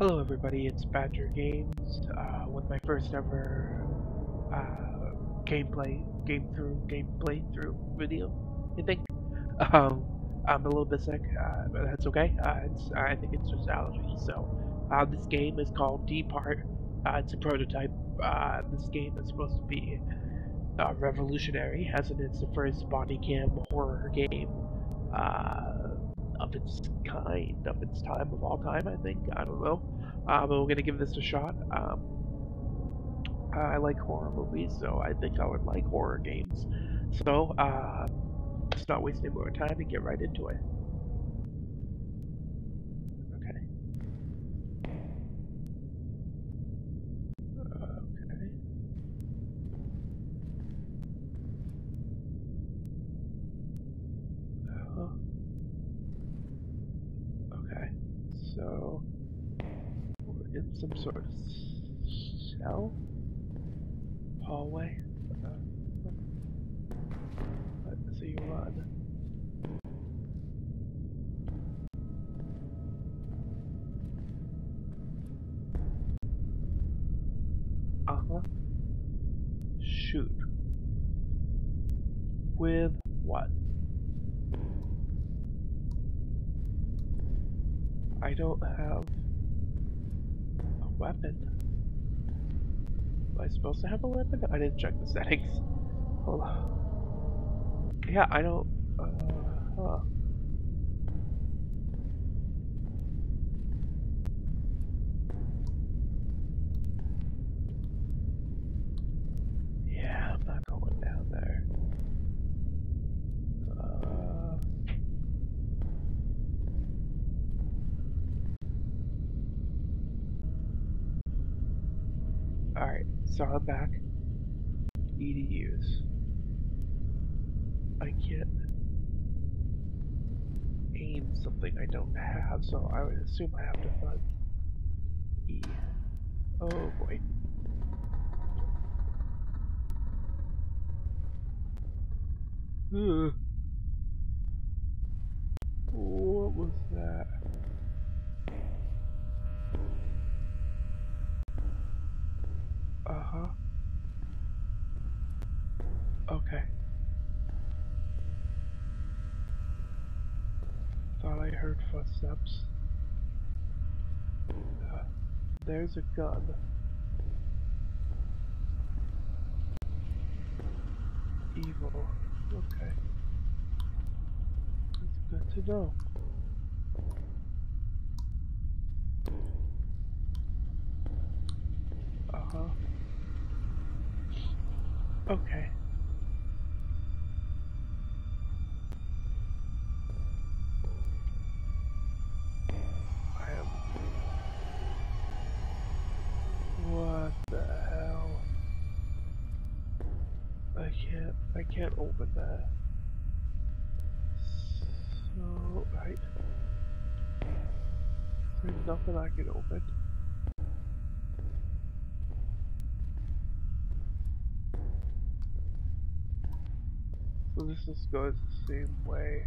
Hello everybody, it's Badger Games, uh, with my first ever, uh, gameplay, game through, gameplay through video, I think. Um, I'm a little bit sick, uh, but that's okay, uh, I think it's just allergies, so, uh, this game is called Deppart, uh, it's a prototype, this game is supposed to be, revolutionary, as in it's the first body cam horror game, of its kind, of its time, of all time, I think. I don't know. Uh, but we're going to give this a shot. Um, I like horror movies, so I think I would like horror games. So, uh, let's not waste any more time and get right into it. Okay. Okay. Uh-huh. Okay, we're in some sort of cell hallway. Uh, let's see, run. I don't have a weapon. Am I supposed to have a weapon? I didn't check the settings. Hold on. Yeah, I don't. Uh, huh. Yeah, I'm not going down there. Uh, Alright, so I'm back. EDUs. I can't aim something I don't have, so I would assume I have to find E. Oh boy. Ugh. What was that? Uh-huh. Okay. Thought I heard footsteps. Uh, there's a gun. Evil. Okay. That's good to know. Uh-huh. Okay. Can't. Open that. So right. There's nothing I can open. So this just goes the same way.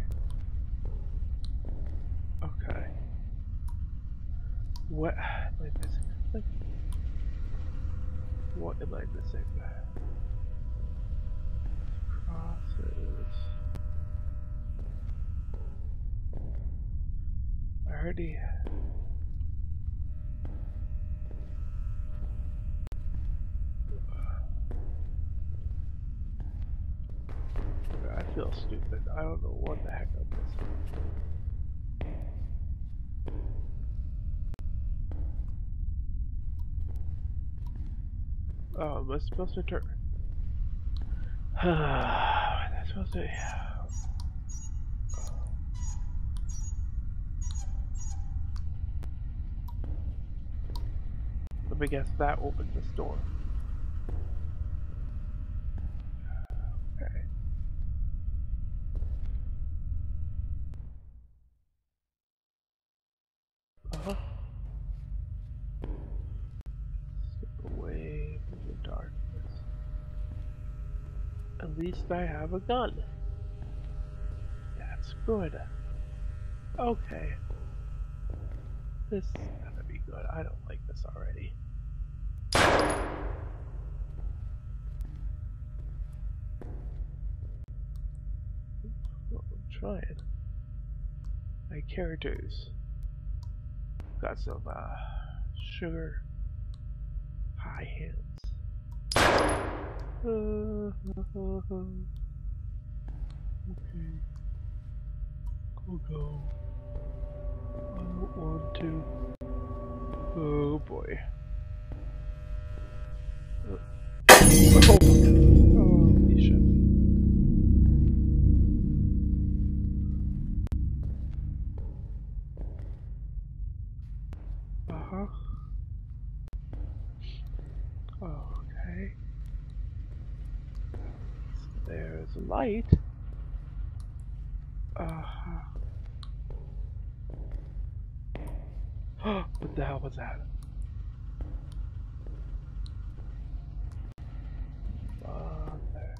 Okay. What am I missing? What am I missing? Crosses. I already. I feel stupid. I don't know what the heck I'm missing. Oh, am I supposed to turn? I supposed to? Let me guess that opens this door. Okay. Uh-huh. Step away from the darkness. At least I have a gun. That's good. Okay. This is gonna be good. I don't like this already. I'm trying. My characters got some uh, sugar high hands. Okay. Go go. I don't want to. Oh boy. Father.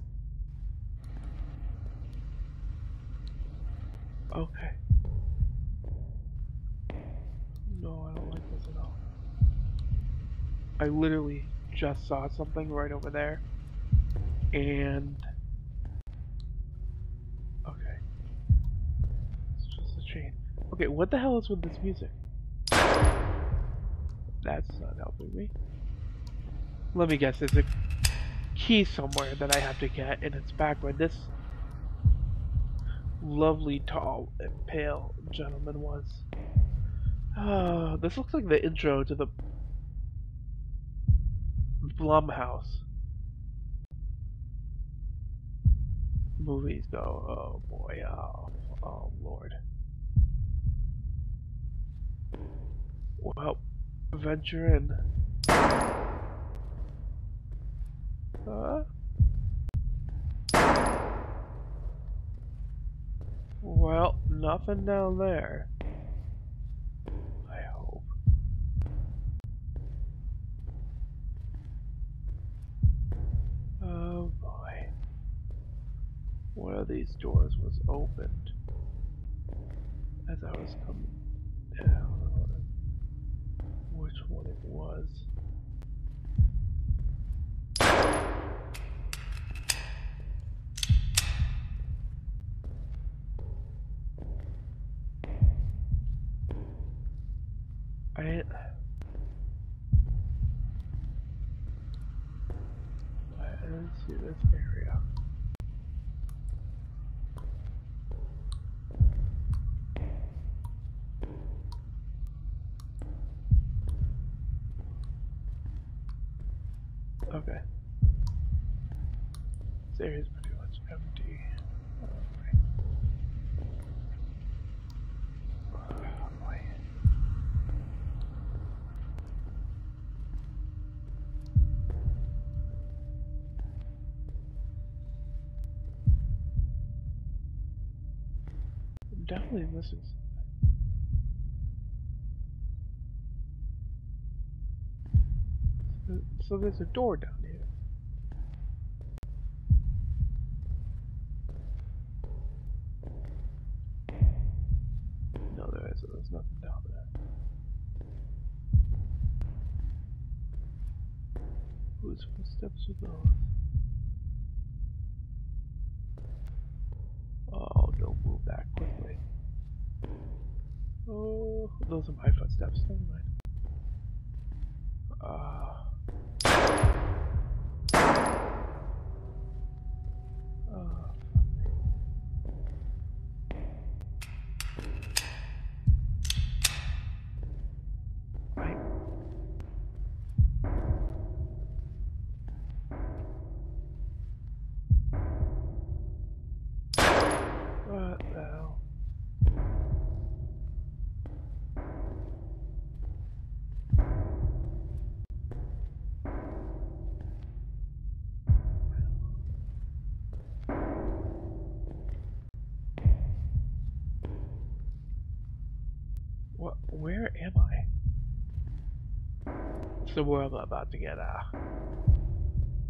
Okay. No, I don't like this at all. I literally just saw something right over there. And... Okay. It's just a chain. Okay, what the hell is with this music? That's not helping me. Let me guess, there's a key somewhere that I have to get, and it's back where this lovely, tall, and pale gentleman was. Oh, this looks like the intro to the Blumhouse movies go. Oh boy, oh, oh lord. Well, venture in. Huh? Well, nothing down there. I hope. Oh boy. One of these doors was opened as I was coming down. Which one it was? I didn't. I didn't see this area. Okay. This area's pretty much empty. Definitely missing something. So- there's a door down the world about to get out.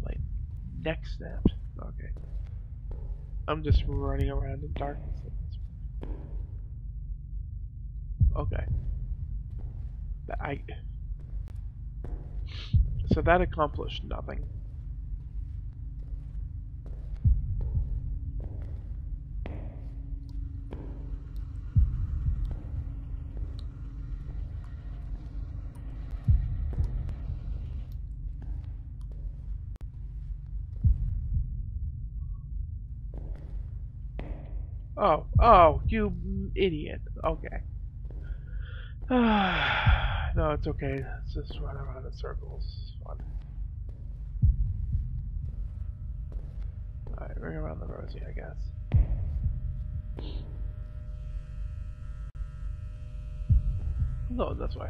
like neck snapped. Okay. I'm just running around in darkness. Okay. But I so that accomplished nothing. Oh, oh, you idiot. Okay. no, it's okay. Let's just run around in circles. It's fun. Alright, ring around the rosy, I guess. No, that's way.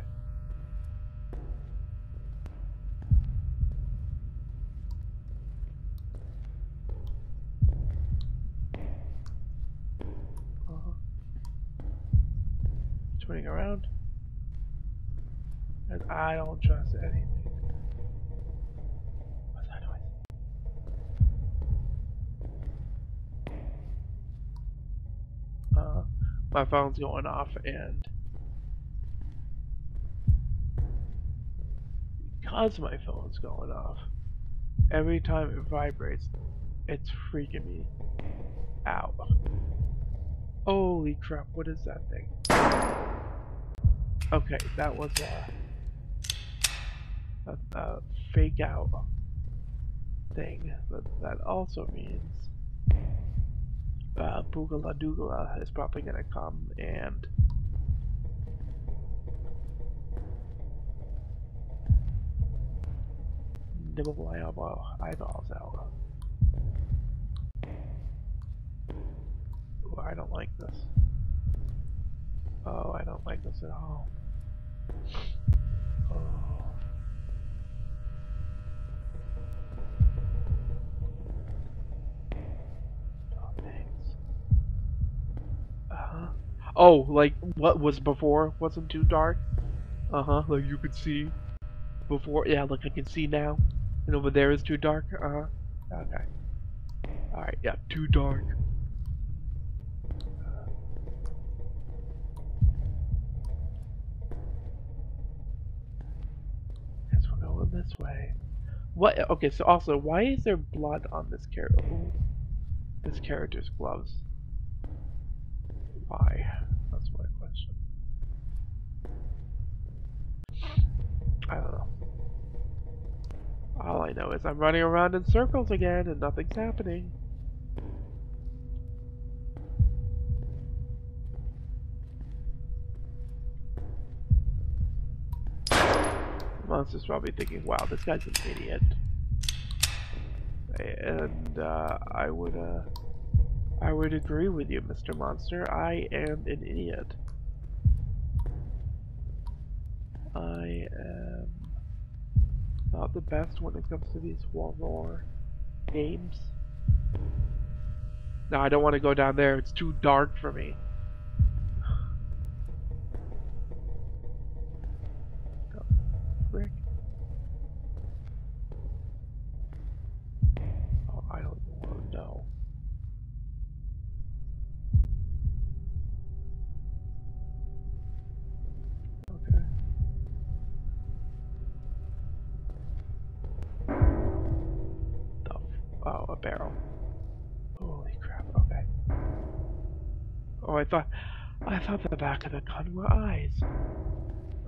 Uh-huh. Turning around. And I don't trust anything. What's that noise? Uh, my phone's going off and because my phone's going off, every time it vibrates, it's freaking me out. Holy crap, what is that thing? Okay, that was a, a, a fake out thing, but that also means uh, Boogala Doogala is probably gonna come and nibble my eyeballs out. Ooh, I don't like this. Oh, I don't like this at all. Oh, thanks. Uh-huh. Oh, like what was before wasn't too dark? Uh-huh, like you could see before. Yeah, like I can see now. And over there is too dark. Uh-huh. Okay. Alright, yeah, too dark. Guess we're going this way. What? Okay, so also, why is there blood on this character? This character's gloves. Why? That's my question. I don't know. All I know is I'm running around in circles again and nothing's happening. Monster's probably thinking, wow, this guy's an idiot. And uh, I would uh, I would agree with you, Mr. Monster. I am an idiot. I am not the best when it comes to these war games. Now I don't want to go down there. It's too dark for me. Oh, I thought, I thought the back of the gun were eyes.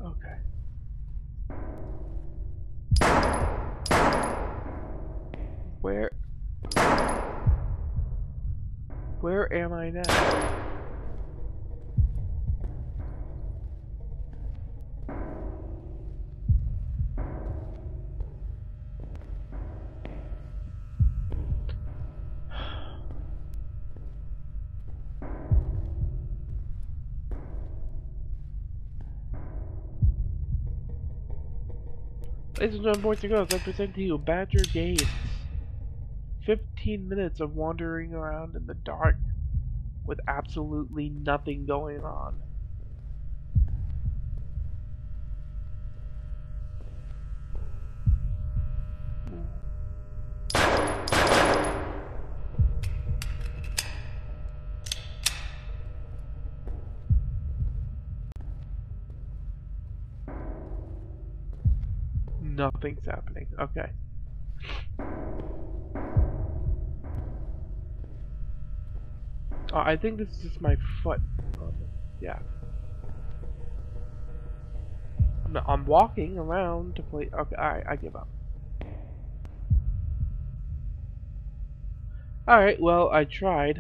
Okay. Where, where am I now? Ladies and gentlemen, boys and girls, I present to you Badger Games. 15 minutes of wandering around in the dark with absolutely nothing going on. Nothing's happening. Okay. Oh, I think this is just my foot. Um, yeah. I'm, I'm walking around to play. Okay, alright, I give up. Alright, well, I tried.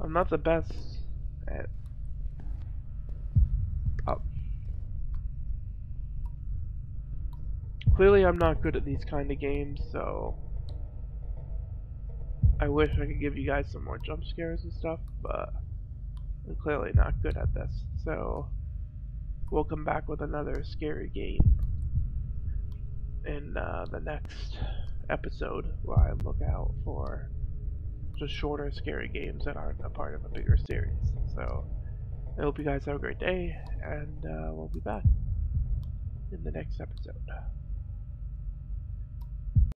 I'm not the best at. Oh. Clearly, I'm not good at these kind of games, so. I wish I could give you guys some more jump scares and stuff, but I'm clearly not good at this. So we'll come back with another scary game in uh, the next episode where I look out for just shorter scary games that aren't a part of a bigger series. So I hope you guys have a great day, and uh, we'll be back in the next episode.